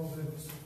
Proverbs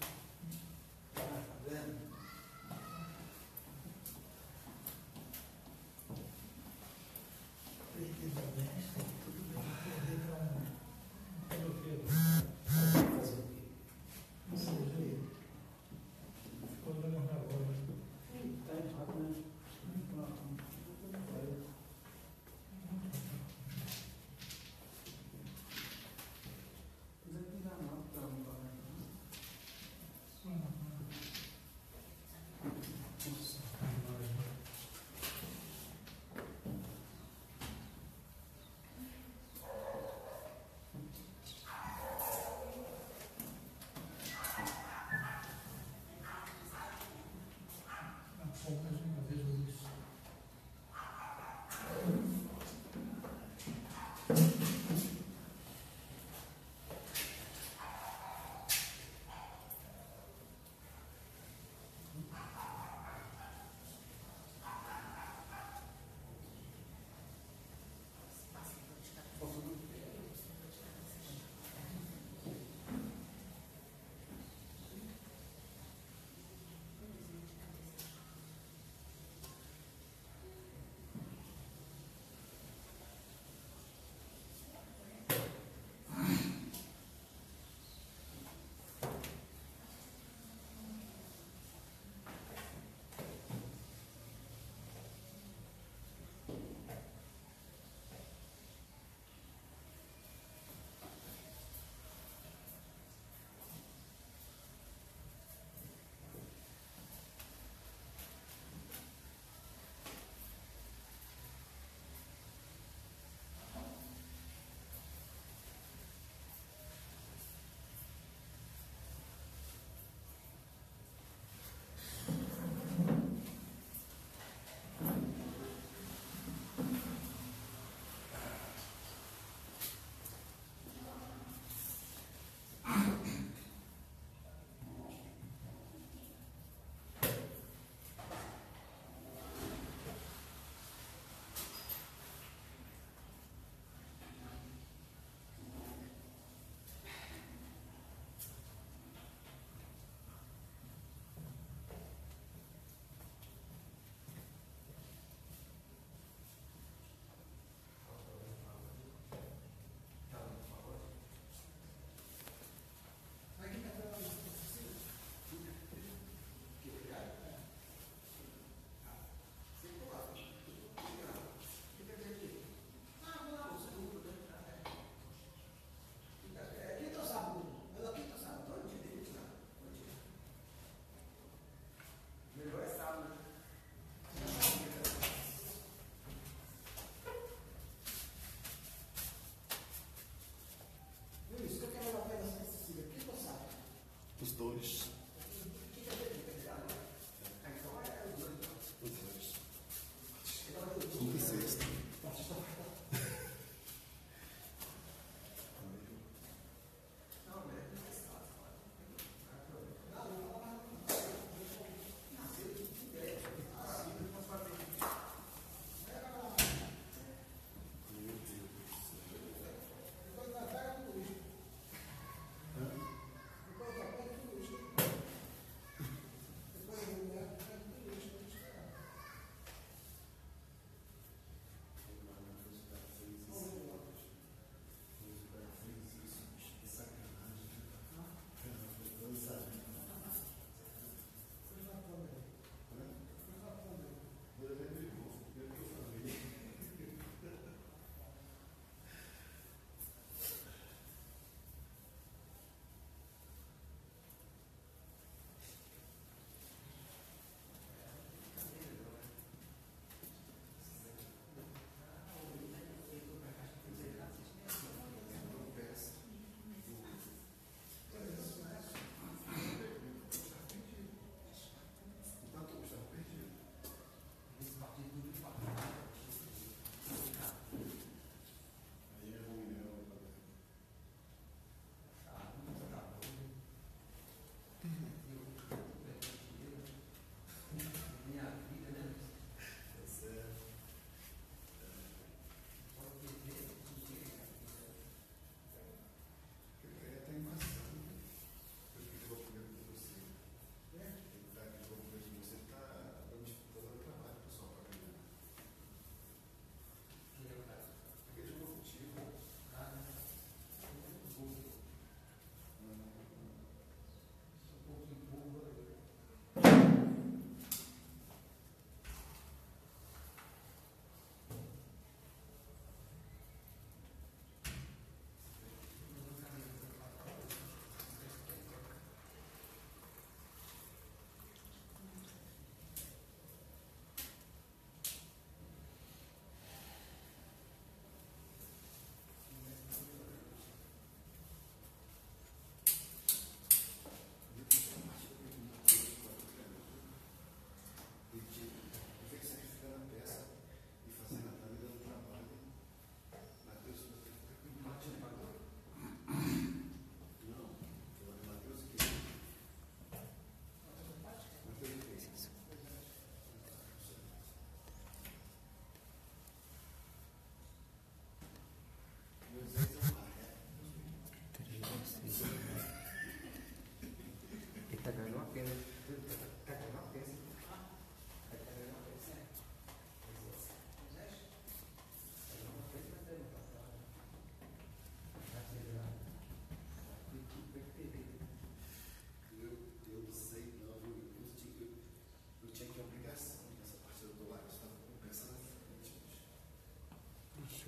pastores.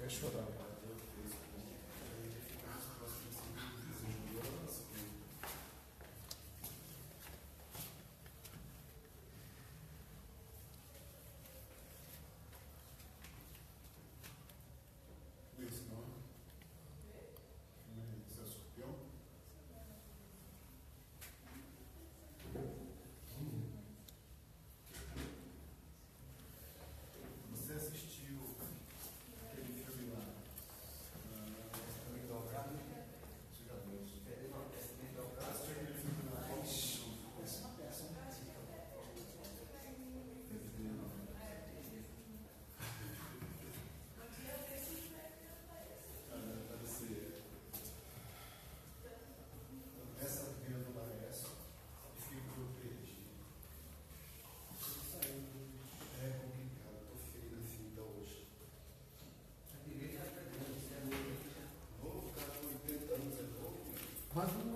és felsoroljam. Mas não